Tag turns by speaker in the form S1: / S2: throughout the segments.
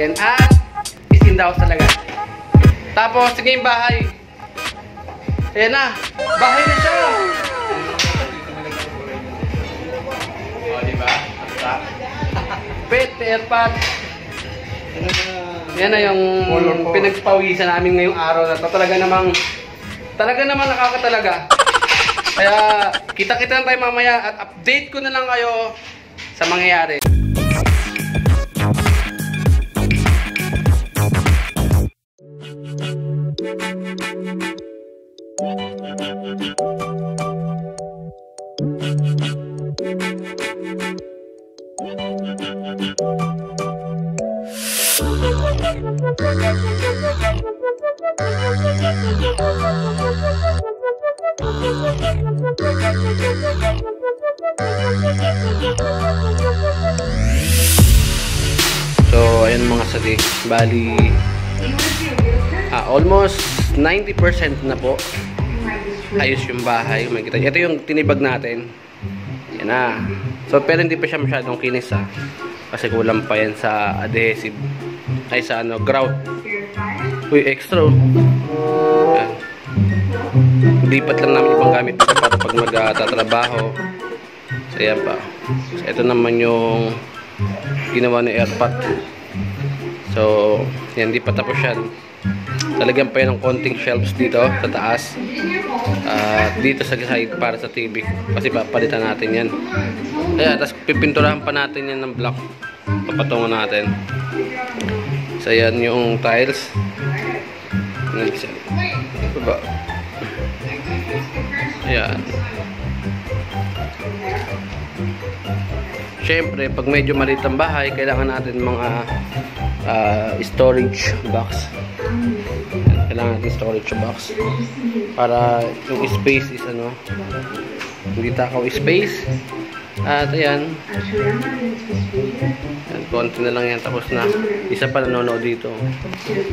S1: in the house again. At is in the house talaga. Tapos, sige yung bahay. Ayan na. Bahay na siya. O, oh, diba? Pet, airpot. Yan na yung pinagpawisan namin ngayong araw na to. Talaga namang, talaga namang nakakatalaga. Kaya, kita-kita na tayo mamaya at update ko na lang kayo sa mangyayari. So, ayun mga sadi. Bali, ah, almost 90% na po. Ayos yung bahay. Ito yung tinibag natin. Yan na. So, pero hindi pa siya masyadong kinis ha. Kasi kulang pa yan sa adhesive. Ay, sa ano, grout. Uy, extra. oh. Yan. Lipat lang namin ibang gamit para pag magtatrabaho. So, yan pa. So, ito naman yung ginawa ni airpot. So, yan, di pa tapos yan. Talagyan pa yan ng konting shelves dito sa taas. At dito sa side para sa TV. Kasi papalitan natin yan. Kaya, tapos pipinturahan pa natin yan ng block. Papatungan natin. So, yan yung tiles. Yan siya. Baba. Ayan. Siyempre, pag medyo maliit ang bahay, kailangan natin mga ah, storage box. Kailangan natin storage box. Para yung space is ano, hindi takaw space. At ayan, konti na lang yan. Tapos na, isa pa nanonood dito.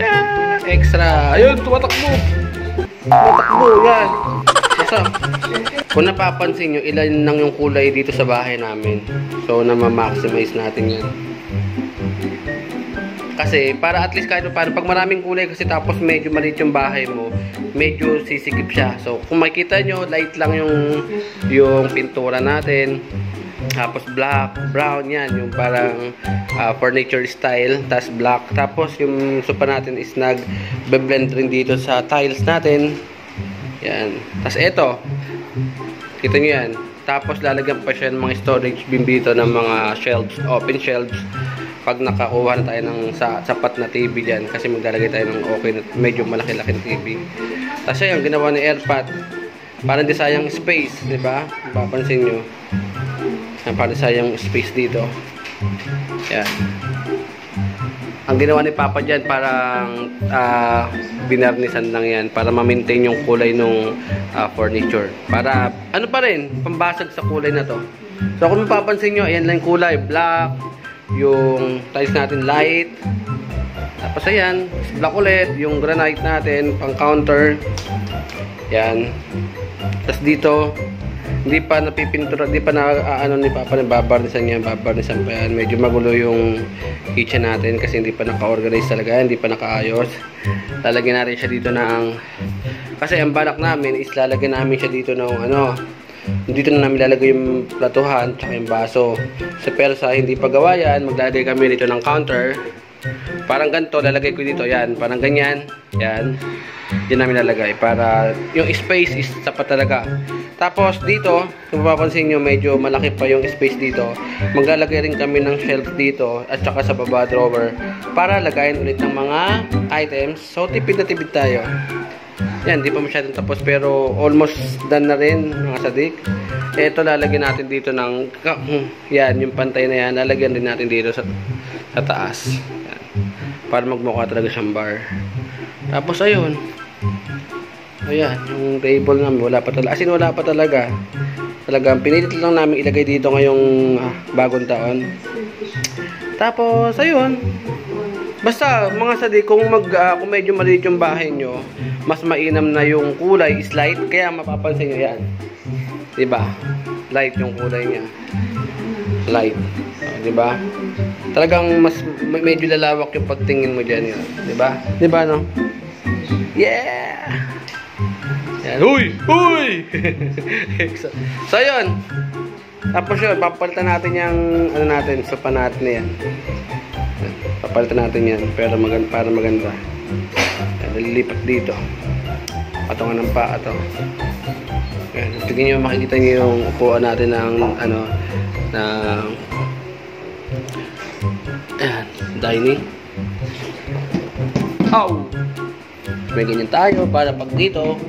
S1: Tiyah! Extra! Ayun, tumatakbo! Tumatakbo, yan! Basta, kung napapansin nyo, ilan lang yung kulay dito sa bahay namin. So, na ma-maximize natin yan. Kasi, para at least kahit paano, pag maraming kulay kasi tapos medyo maliit yung bahay mo, medyo sisikip siya. So, kung makita nyo, light lang yung, yung pintura natin. Tapos black, brown yan, yung parang ah, furniture style, tapos black. Tapos yung sopa natin is nag-blend rin dito sa tiles natin. Yan. Tapos ito, kita nyo yan. Tapos lalagyan pa siya ng mga storage bin dito ng mga shelves, open shelves. Pag nakakuha na tayo ng sa, sapat na TV dyan, kasi maglalagay tayo ng okay na medyo malaki-laki na TV. Tapos yan, ginawa ni Airpot. Parang di sayang space, di ba? Papansin nyo. Parang sayang space dito. Yan. Ang ginawa ni Papa dyan, parang ah, binarnisan lang yan para ma-maintain yung kulay ng furniture. Para, ano pa rin, pambasag sa kulay na to. So kung mapapansin nyo, ayan lang kulay, black, yung tiles natin light, tapos ayan, black ulit, yung granite natin, pang counter, yan. Tapos dito, hindi pa napipintura, hindi pa na ah, ano ni Papa na babarnisan niya, babarnisan pa yan. Medyo magulo yung kitchen natin kasi hindi pa naka-organize talaga, hindi pa nakaayos. Lalagyan natin siya dito ng kasi ang balak namin is lalagyan namin siya dito ng ano, dito na namin lalagay yung platuhan tsaka yung baso. So, pero sa hindi pa gawa yan, maglalagay kami dito ng counter. Parang ganito, lalagay ko dito, yan, parang ganyan, yan. Yan namin lalagay para yung space is sapat talaga. Tapos dito, kung mapapansin nyo, medyo malaki pa yung space dito. Maglalagay rin kami ng shelf dito at saka sa baba drawer para lagayin ulit ng mga items. So, tipid na tipid tayo. Yan, di pa masyadong tapos pero almost done na rin mga sadik. Ito lalagyan natin dito ng hmm, yan, yung pantay na yan, lalagyan din natin dito sa, sa taas. Yan. Para magmukha talaga siyang bar. Tapos ayun. Ayan, yung table namin wala pa talaga. As in, wala pa talaga. Talagang pinilit lang namin ilagay dito ngayong ah, bagong taon. Tapos, ayun. Basta, mga sadi, kung, mag, ah, kung medyo maliit yung bahay nyo, mas mainam na yung kulay is light. Kaya mapapansin nyo yan. Diba? Light yung kulay niya. Light. di ba? Talagang mas me- medyo lalawak yung pagtingin mo diyan, yun, di ba? Di ba no? Yeah! Yan. Uy! Uy! so, yun. Tapos yun, papalitan natin yung, ano natin, sopa natin na yan. Papalitan natin yan, pero maganda, para maganda. Yan, nalilipat dito. Patungan ng paa to. Yan, tingnan nyo, makikita nyo yung upuan natin ng, ano, ng, ayan, dining. Ow! May ganyan tayo para pag dito,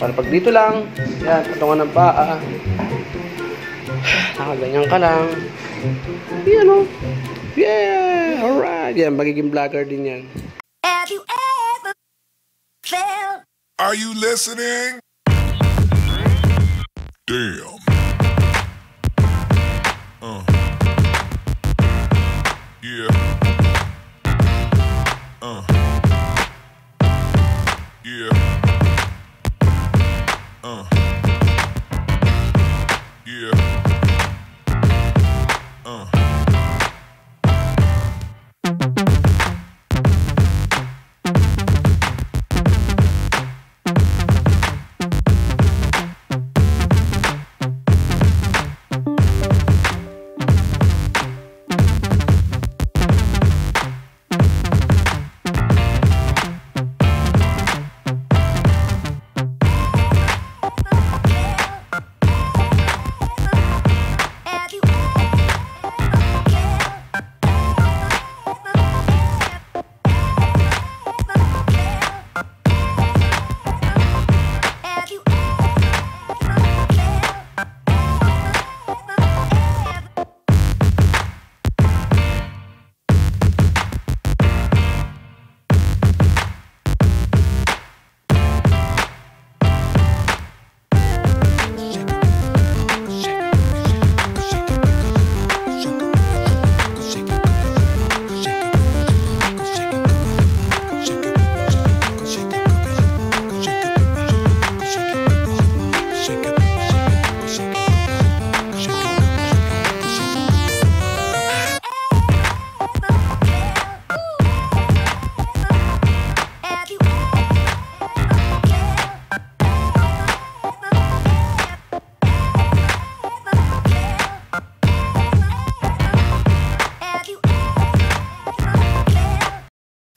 S1: para pag dito lang, yan, patungan ng paa. Nakaganyan ka lang. Yan o. Yeah! Alright! Yan, magiging vlogger din yan.
S2: Have you ever felt
S3: Are you listening? Damn. Uh. Yeah. Uh. Yeah.